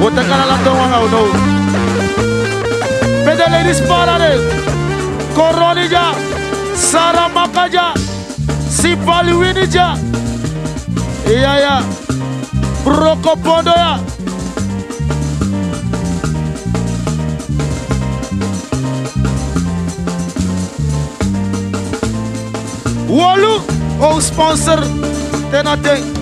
Wota kana la tonga o no. Pede ladies parade. Koronija. Sara Makaja. Sipali Winija. Iya ya. Broko Pondo ya. Wolu, oh sponsor, tenate.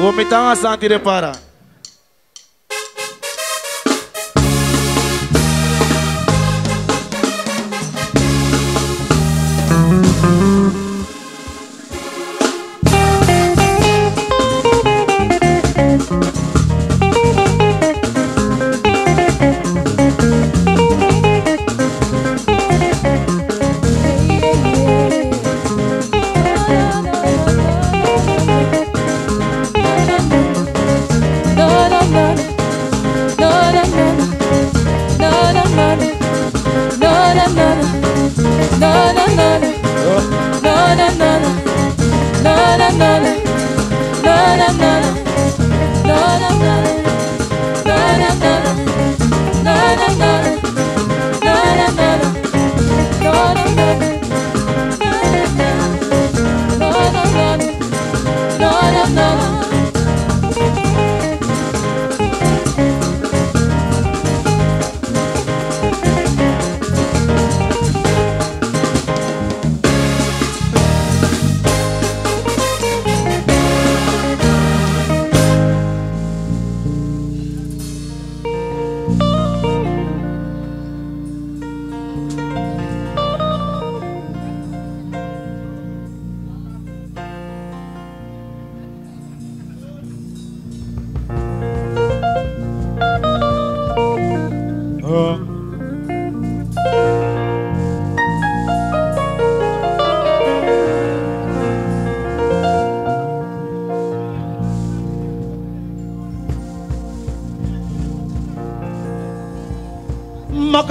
O homem tá assado, ele para.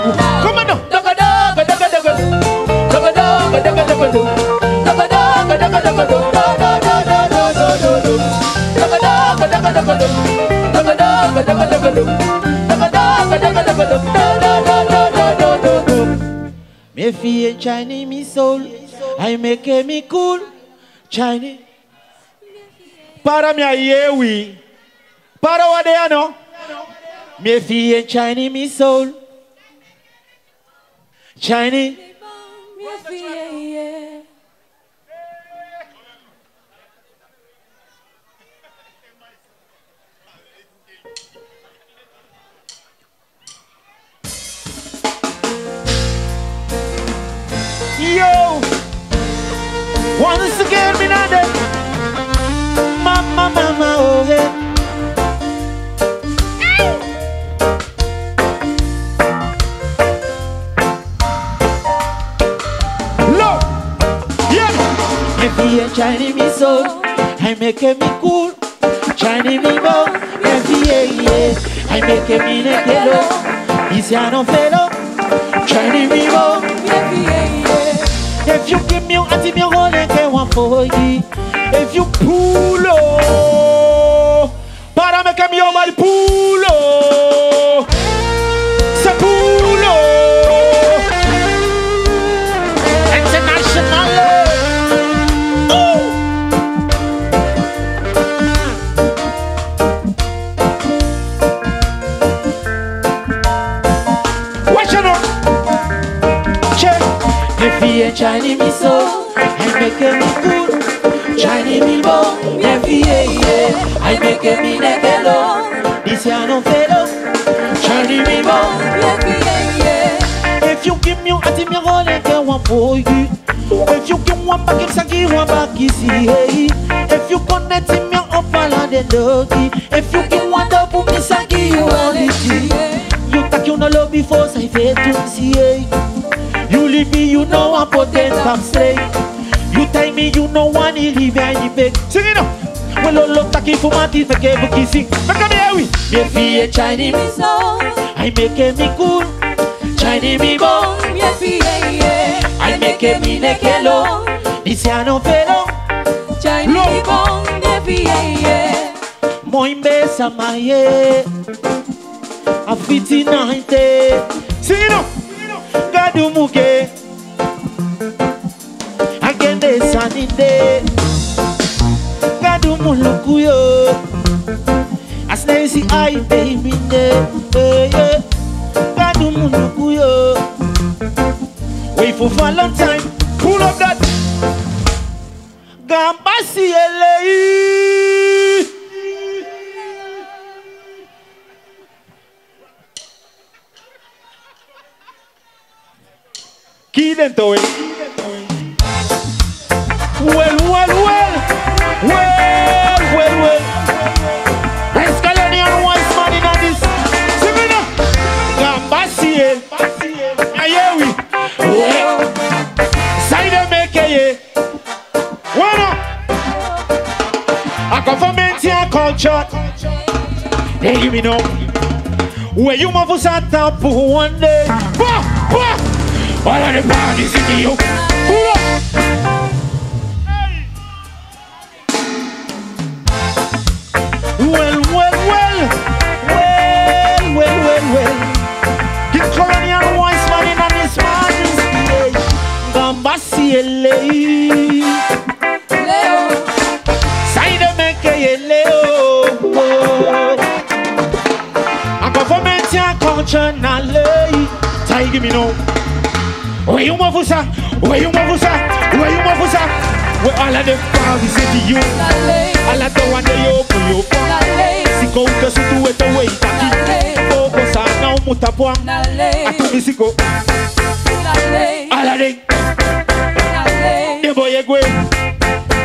macaco. Como não? Me fie Chinese me soul, I make me cool. Chinese. Para minha yewi. Para o adeano. Minha filha Chinese, me soul. Chinese. Make me cool. Chinese me. Me feel yeah. I make me nekelo. Isiano felo. Chinese me go. Minha filha, yeah. If you give me a anti me gonna get one for you. If you pull up, para me que mi hombre pull me so, I make me cool. Chinese me me feel yeah. I make me nekelo. This year no fellow. Chinese me bo. Minha filha, yeah. If you give me a team, you're gonna get one for you. If you give one back, it's a give one back, you see. Hey. If you connect him, you're up on the doggy. If you give one double, miss a give you all the G. You tak you no love before, say fair to see. Hey. Know I'm potent, I'm straight. You tell me, you know one, he leave and you beg. Sing it up. Well, all look taki for my teeth, I can't kissing. Make a day, we. Me feel Chinese, Me soul. I make me cool. Chinese me born. Minha filha, yeah. I make a me nekelo. This year no fellow. Chinese me born. Minha filha, yeah. Moimbe samaye. A fiti nante. Sing it up. Gadu muke. chaninde Gadu muluku yo. Asnezi ai beimine Gadu muluku yo. Wait for Valentine. Pull up that. Gambasi elei Kill them though They give me no. Where you move us at top for one day. Bah, bah. All of the parties in the. Pull up. Ya culture na lay. Tai give me no. Where you move us? Where you move us? Where you move us? Where all of them say to you. All of the one they yo you. Siko uke sutu weto we itaki. Foko sana umutapwa. La ley. Atumi siko. All of them. La ley. The boy egwe.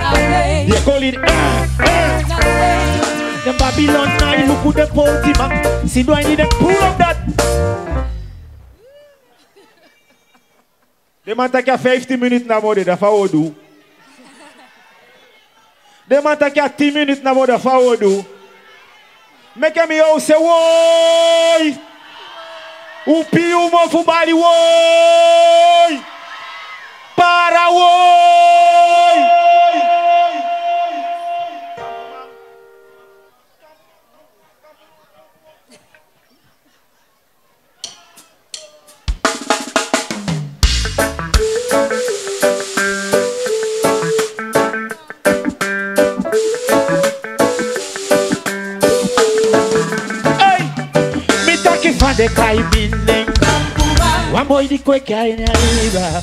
La ley. They call it. Uh. Them Babylon you look with the party man. See do I need them pull up that? They man take a 50 minutes na mode da fawodu. They man take a 10 minutes na mode fawodu. Make me all say woi. Upi umo fubali woi. Para woi. boiriko que hay en arriba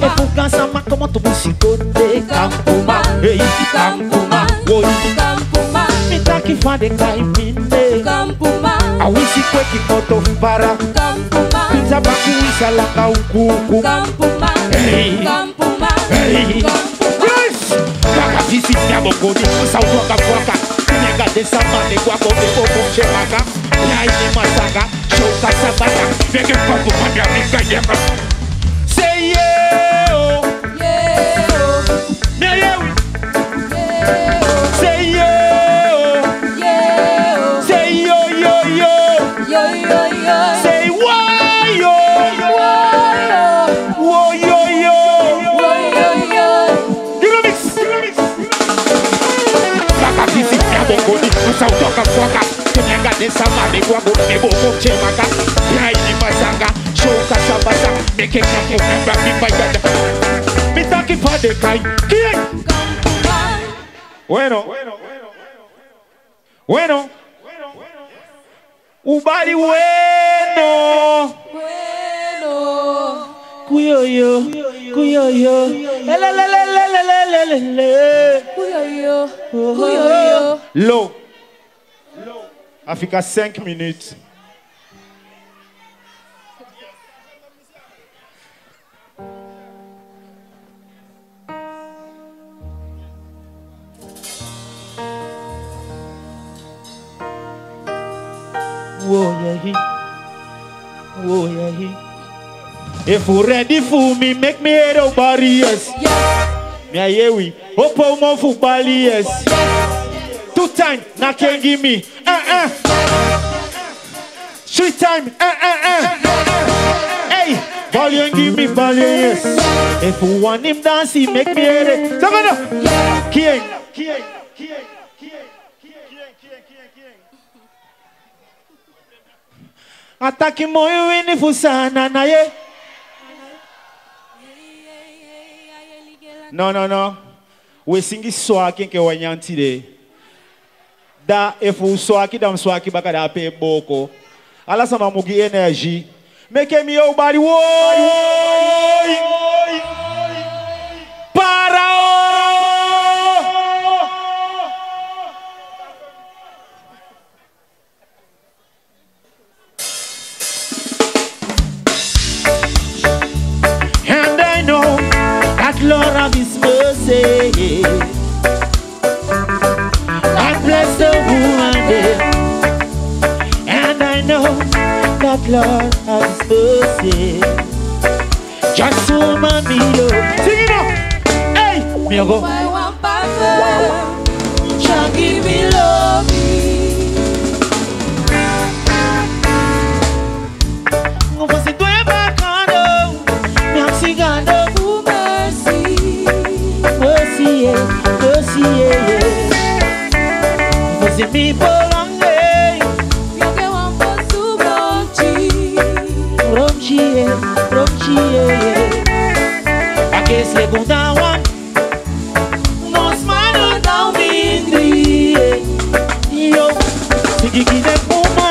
Es tu casa más como tu musicón de Campuma Hey, Campuma, boy Campuma Me da que fa de caimine Campuma A wisi kwe ki koto para Campuma Pizza baku isa langa ukuku Campuma Hey, Campuma Hey, Campuma Yes! Kaka fisi nyabo kodi, usautu waka kwaka Nyega desa mane kwako, nebo kumche waka E aí, maçaga, show caçabata Peguei fogo pra minha amiga e ela Sei eu. Eu. Eu. nisamani kwangu nibubuke e maka yaini masanga shuka sabaza nikikakubeba mimayada mitaki pade kai. Kie bueno. Bueno. Ubali bueno. Bueno. Cuyoyo cuyoyo lelelelelelelele cuyoyo cuyoyo lo. Africa, 5 minutes. If you ready for me, make me hear barriers. Me a yewi. Two time, now can't give me. Uh uh. Eh. Three time, uh uh uh. Hey, volume give me volume, yes. If you want him dance, he make me hear it. Somebody, king, king, king. Ataki moyo wini fusana na ye. No, no, no. We sing this so I can get one young today. Da efu swaki dam swaki baka da pe boko. Ala sama mugi energy. Make me yo body woi. Para. And I know that Lord of His mercy. And I know that Lord has mercy. Just woman me love. Sing it up. Hey, me go. the people long way. You go on for so Bronchi. Bronchi, Bronchi, segunda one. Nos mano não vingri. E eu segui de puma.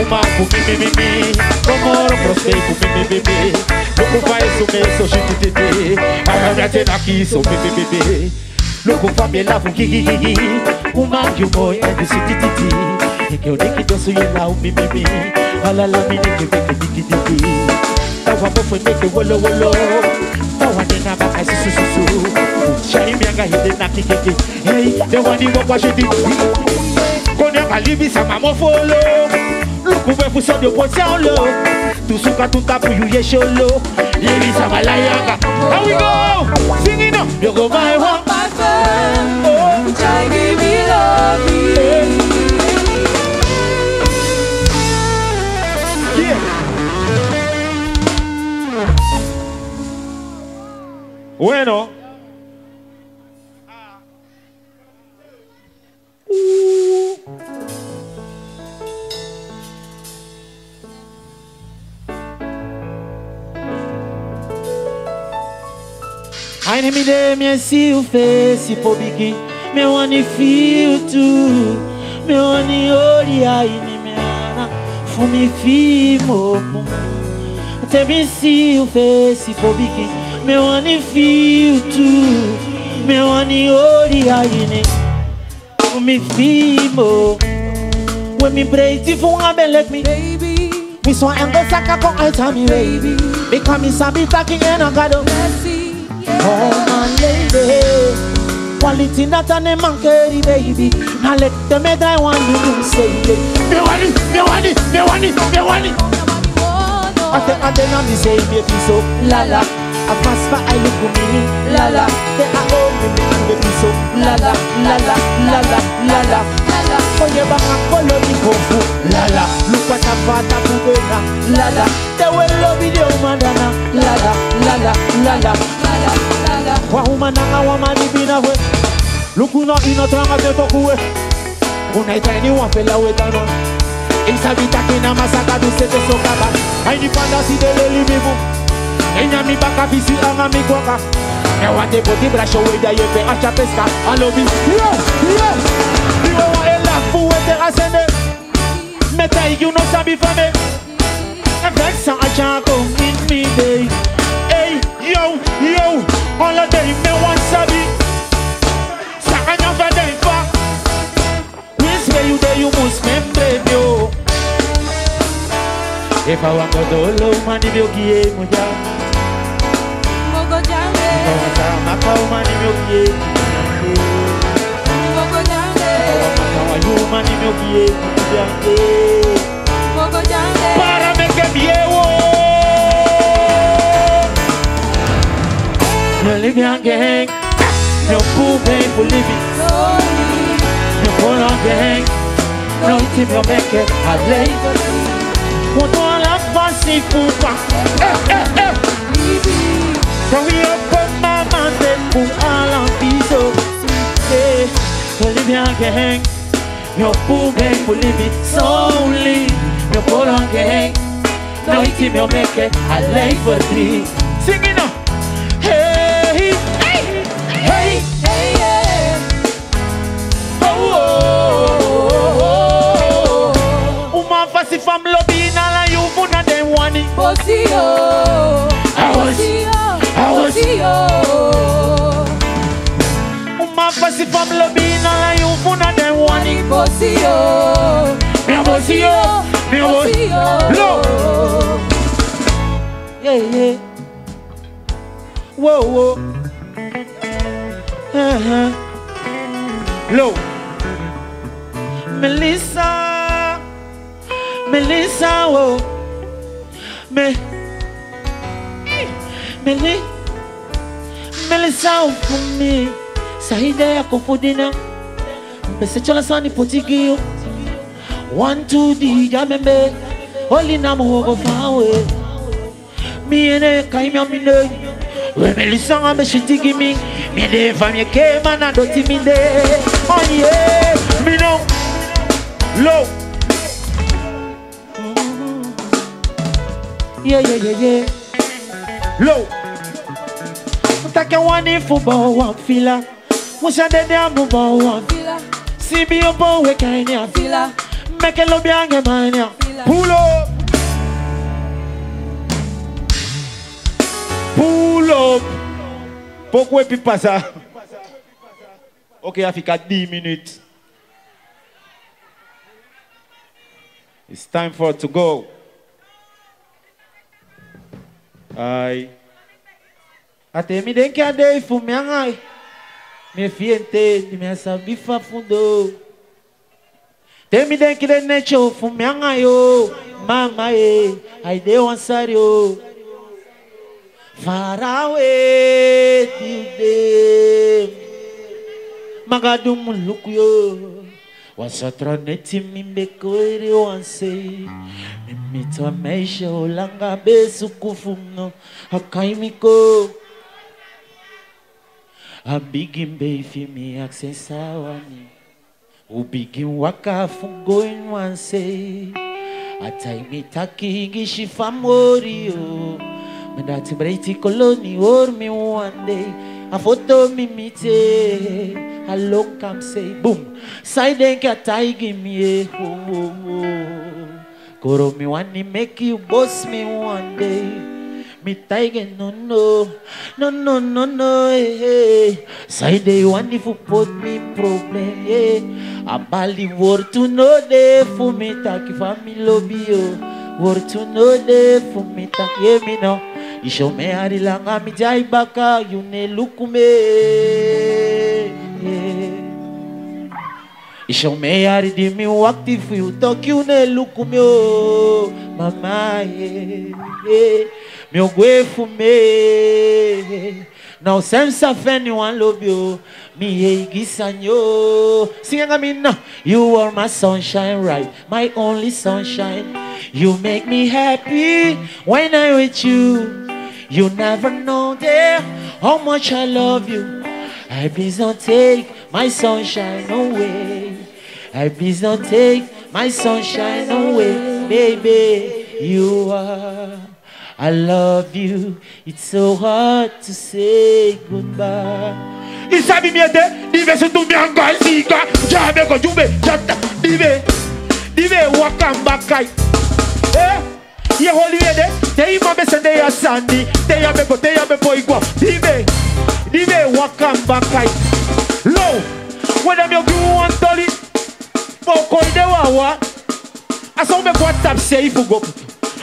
Uma porque me me me. Comoro prosteco me me me me. Louco vai isso mesmo, gente tete. A minha aqui sou me me me o mal eu vou é desse e Que eu nem que danço e lá o mimimi Olha lá, menina, que vem que dique dique Tava amor foi meio que olô olô Tava então nem na vaca, su su su. Su Chai me agarrei na que que que. Ei, deu animal com a gente. Quando é valibi, sa mamô folô Louco, vem pro seu deu potencial louco. Tu suka tu tapu you ye sholo Ladies are my lion Here we go Singing up You go my one Bueno. Uh. Aynı de mi si ufe si fobiki Meu anifio tu Meu aniori aini meana Fumi fimo. mopum Tebi si o fesi pobiki Meu anifio tu Meu aniori aini Fumi fi mo When me break the phone I let me. Baby. Me so angle saka kon alter me. Baby. Because me sabi taki en agado Mercy. Yeah. Oh my lady. Quality that a man carry baby. Now let them me die one you say it. Me want it, me want it, me want it, me want it. I think I then me say baby so la la I pass for I look for me la la are all me me baby so la la la la la la la Mwenye baka koloni kofu Lala Lukwa tapata kukona Lala Tewe lobi de madana. Lala Lala Lala Lala Lala. Kwa umananga wamani bina we Lukuna inotanga tetokuwe Unaitaini wafela wetano Isabitaki kina masaka bisete sokaba Aini si deleli mimu Enyami baka visi anga mi mikwaka Ewa te poti brasho weja yefe acha peska Alobi Yes, yes. Elafuwete asende metaigino sabi fame. Vexa achako meet me day. Hey, yo, yo All of them me want sabi. Saka nyamba day fa? Which way you day you must membre yo. If I want to do low man if you give me ya If I want to man if you give me mani me obie kujange Mogo Para me que biewo No live young gang No poor pain for living No poor long gang No team no make it I Eh eh eh. Quand il y a pas maman Pour aller en biseau Yeah, live young gang Meu pulguei, pulimi, souli Meu poronguei, noite meu meque Alei for tri Seguindo Hey, hey, hey, hey, hey. Oh, oh, oh, oh. oh. Uma face fam lobina la yuvuna de wani Bosio Awosio Awosio nafasi pablo bina la yufuna dem see you. Me bosio mi bosio lo yeah yeah. Whoa whoa. Uh-huh. Low. Melissa. Melissa whoa. Me. Melissa Melissa for me. saida ya kufudina. Mpese chansa ni potigiyo one two di jamembe oli na muhogo fawe. Miene kaimya mine wemelisanga meshitigi mi. Mine famye kema na doti minde. Onye mino. Low yeah yeah yeah yeah low mtake wanifu bo wamfila Mwisha dede a mouman wan Sibi yo pou we kanya Meke lo byange manya Pull up Pull up Pokwe pi pasa. Ok a fika di minute It's time for to go. Ay Ate mi den ki a dey fumi an ay Me fiente di me sa bifa fundo. Temi den kile neche ufumi yo. Mama e, aide wansari yo. Farawe tilde. Magadu muluku yo. Wasatra neti mimbeko ere wanse. Mimito meisha langa besu kufuno. Akaimiko ambigi me access aksensawani ubigi wakafungoinwanse ataimitakingishifamorio mandati breiti koloni going one day afoto mimite alonkam say boom. Saidenke ataigimie a oh, oh. koro mi wani make you boss me one day me tiger no no, no no no no. Hey. Side day one if you put me problem. Hey. Abali word to know day for me taki family lobby yo. Word to know day for me tak hear me now. Isho me hari lang ami jai baka you ne look me. Isho me hari di mi wakti fu you talk you ne look me oh mama yeah, yeah. Meu gue fume Now sense of anyone love you Me hey gisanyo Sing a me now You are my sunshine right? My only sunshine. You make me happy When I'm with you. You never know there How much I love you. I please don't take my sunshine away I please don't take my sunshine away Baby You are I love you. It's so hard to say goodbye. Isabi miete, dive se tu mianga liga, jabe ko jube, jata, dive, dive wakamba kai. Eh? Ye holy ede, te ima be sende ya sandi, te ya beko, te ya bepo igwa, dive, dive wakamba kai. Low, when them you do one dolly, but call the wawa. I saw me WhatsApp say if you go.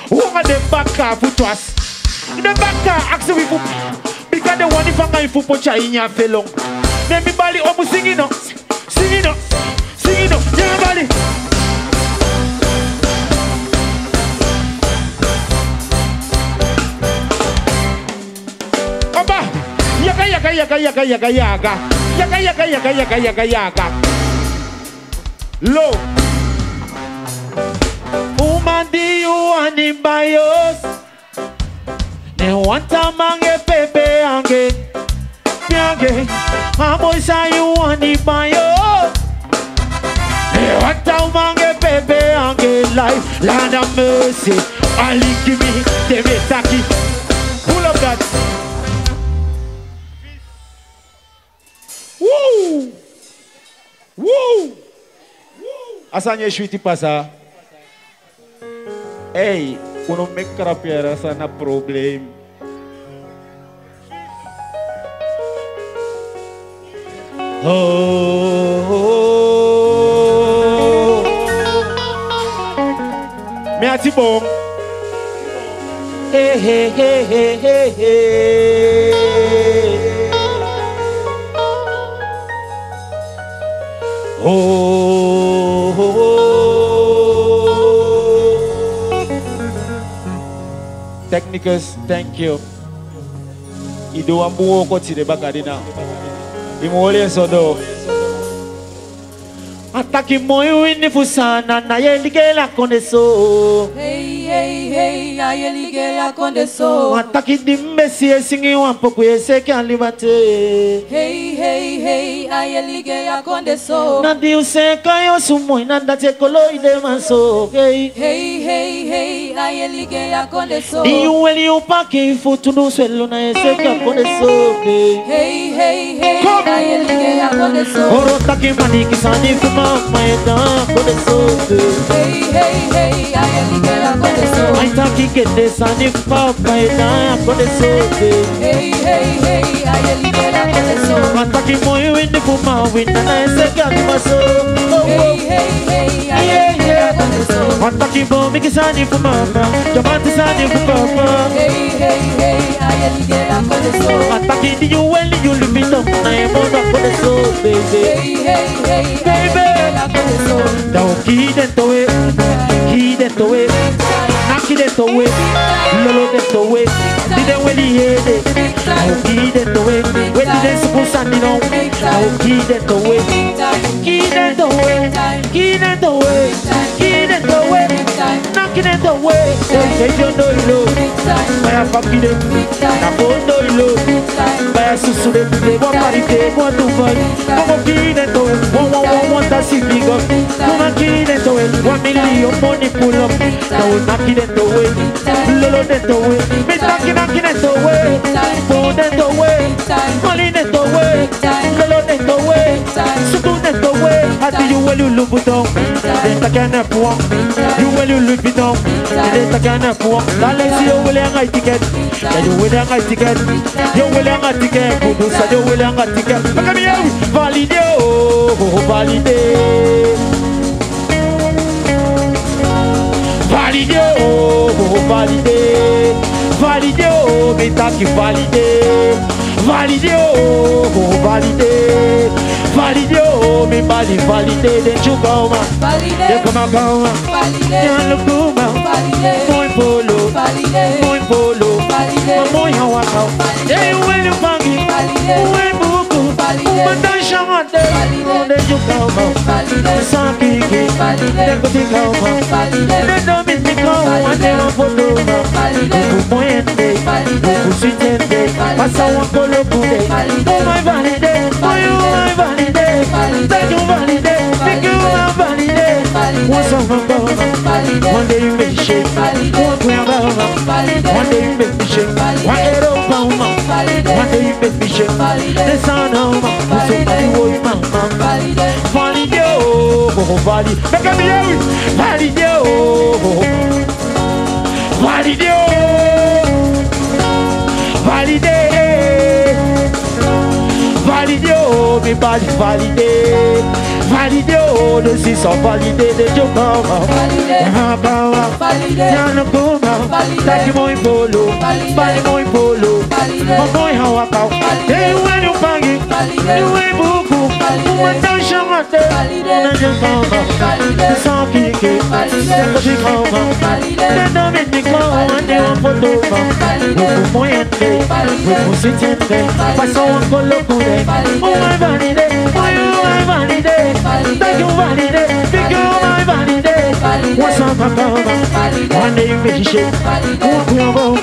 Woman the back car put us. The back car ask we for because they want if I'm going to put in your fellow. Then me body up singing up, singing up, singing up. Yeah, body. Yaka yaka yaka yaka yaka yaka. Yaga yaga yaga yaga yaga yaga. Low. Umandi uani bayos Ne wanta mange pepe ange Nyange Amoy sa uani bayos Ne wanta mange pepe ange. Life land of mercy. Ali give me the metaki Pull up that Woo! Woo! Asanya shwiti pasa. Hey, uno me crapiera sana problem. Oh Me ati bom. Hey hey hey hey hey Oh, oh, oh. Technicals, thank you. Ido ambuo ko tire bakadina. Imole sodo. Ataki moyo ini fusana na yeligela koneso Hey, hey, hey, ayeligela kondeso. Ataki dimbesi esingi wampo kuyese kalibate Hey, hey, hey, ayeligela kondeso. Na di useka yo sumoy na date kolo ide maso hey Hey, hey, hey, ayeligela kondeso. Di uweli upaki futu no swelo na eseka koneso hey Hey, hey, hey, ayeligela kondeso. Oro taki mani kisani fuma maeda koneso hey Hey, hey, hey, ayeligela kondeso. Ai taki kende sani fuma maeda koneso hey Hey, hey, hey, ayeligela kondeso. Ataki moyo ini fuma wina na maso oh Hey, hey, hey, ayeligela kondeso. Ataki bomi kisani fuma Jamati sani fuma Hey, hey, hey, ayeligela kondeso. Ataki di uweli yulibito na emoda koneso baby Hey, hey, hey, Baby. Ayeligela kondeso. Dao ki dentro we, ki dentro we, naki dentro we, lolo dentro we, dide weli hede. Dao ki dentro we, weli de sukusa ni no. Dao ki dentro we, ki dentro we, ki dentro we, ki dentro we, naki dentro we. Hey, yo no ilo, baya faki de, na fondo ilo, baya susu de, de wa pari de, wa Dubai. Como ki dentro we, wa wa wa wa ta si big up. Kuma ki dentro we, one million money pull up. Now we knock it dentro we, lolo dentro we, me knock it knock it dentro we, phone dentro we, money dentro we, lolo dentro we, sutu dentro we. Ati you you look down, then takana puang You will you look it up Dede takana puang Dale si yo will yang ticket. Yo will yang ticket. Yo will yang ticket. Kudu sa yo will yang ticket? Maka mi yawi Validez, oh, mais t'as valide. validé. Validez, oh, oh, validez. Validez, oh, mais validez, validez. Des choukouma. Validez. Des kama kama. Validez. Des alokouma. Validez. Moi polo. Valide, Moi polo. Valide, Moi yawa. Validez. Eh, Des oué le mangi. Validez. Oué Umataisha wote Uneju kauma Sakiki Nekoti One day you make me shake One day you make me shake One day you make me shake me shake. The sound of my, somebody will you mama. Validate, oh, validate. Make me hear it. Validate, oh, validate, oh, validate. valideu, me pode validei. Valideu, se só validei, deixa eu calma. Validei, validei, já não coma. Segue mão em bolo, vale mão em bolo. Mamãe, rau a pau. Tem um ano pague, tem um embuco. Uma tão chamada. On est juste en vente Sans piquer. C'est logique en Les On est en photo vente Beaucoup moyen de fait. Oui, on s'y Passons en col le coulet. On va valider on va valider Dès qu'on valide Puis qu'on va valider On s'en va pas. On est une fichée On court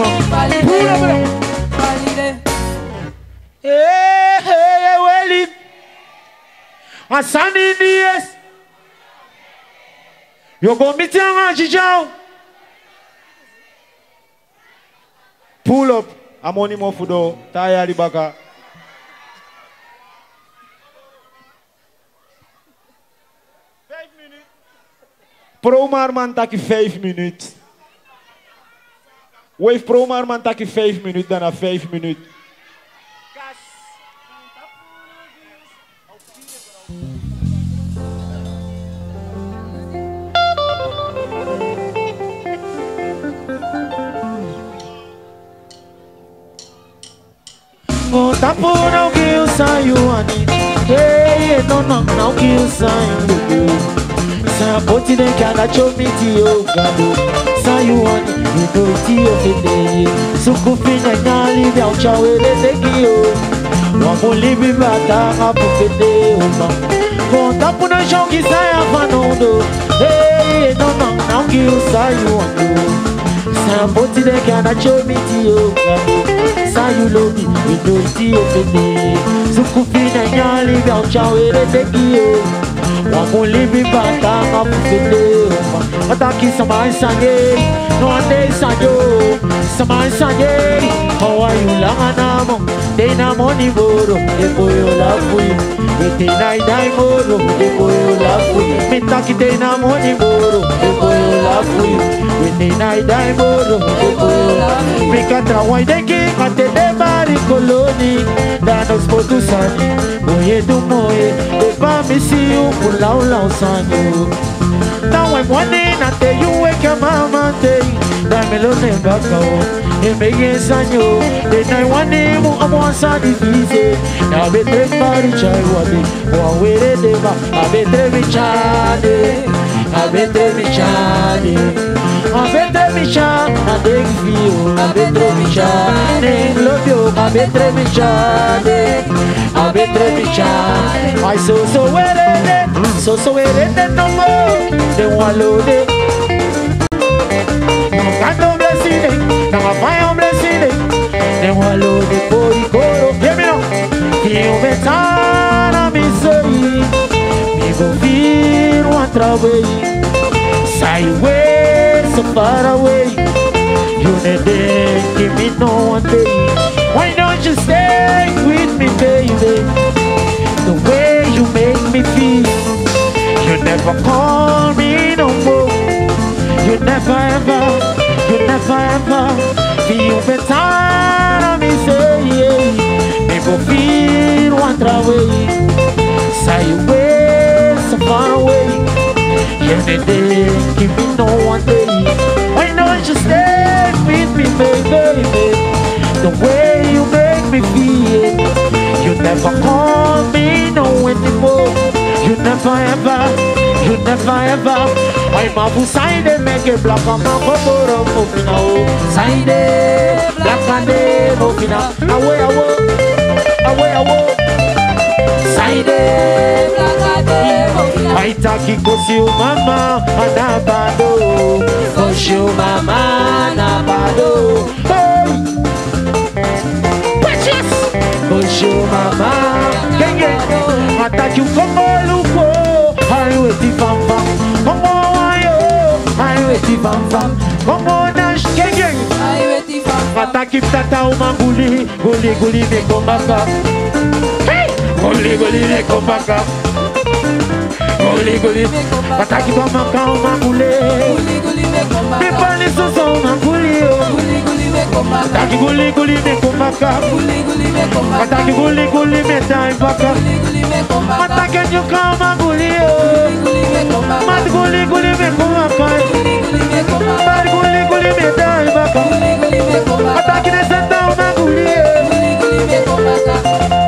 You're meet your man, Jijao. Pull up. Amoni Mofudo. Tayari Baka. Promar man taki 5 minutes. Wave Promar marman taki 5 minutes, dan 5 minutes. pergunta por alguém eu saio ani ei, não não não que eu saio bubu Saia boti nem que aga chomiti o gabo Saio ani e noite eu fedei Suco fina e é na livia o tchau ele seguiu. O amor livre por dar a bufetei Conta por nós que saia vanondo ei, não não não que eu saio ani Sambotileke anachomi o gabo Sayulobi idozi ofede Sukufina nyali vyancha wereteki o Wakulimi bata mafufede Ataki samai sanye Nwande sanyo Samai sanye Hawa yulanga namo o wamulibi bata ngafufile ataki samai sanye no ande sanyo samai sanye hawayulanga namo dena moni boro depoyo lafui Betina idai moro depoyo lafui mitaki dena moni boro depoyo lafui Betina idai moro depoyo lafui mikatra waideki kate de bari koloni danos potusani moye du moye de pa misi u pulau lau sanyo Now I'm wanting at the you wake your mama day That me lo ne baka o E me ye sanyo De mu amo sa di fize Na be tre pari chai wabi Wa were de ba A be tre mi chade A be tre mi chade A be tre mi chade A de fio A be tre mi chade Love you A be tre mi chade A be tre mi chade I so so were de So so were de no more De walode Canto blessing, now I find blessing. Then wallow the You better me say, me go feel one trouble. Sideways so far away. You never give me no one day. Why don't you stay with me, baby? The way you make me feel. You never call me no more You never ever, you never ever feel better never call me no anymore. You never ever, you never ever. I'm a side, make it black on my cover, moving out. Side, black and day, moving out. Away, away, away, away. Side, haitaki kosi umama na bado kosi umama na bado Hey! Patches! Kosi umama genge hataki ukongoluko haiwezi vamba kongo wayo haiwezi vamba kongo nash genge hataki mtata umanguli guli guli mekombaka Hey! guli guli mekombaka guli guli hataki kwa makao mangule mipani soso umanguli Ataki guli guli me kumaka Ataki guli guli me taimbaka Ataki nyuka maguli Mat guli guli me kumaka Mat guli guli me taimbaka Ataki nesenta maguli Ataki nesenta maguli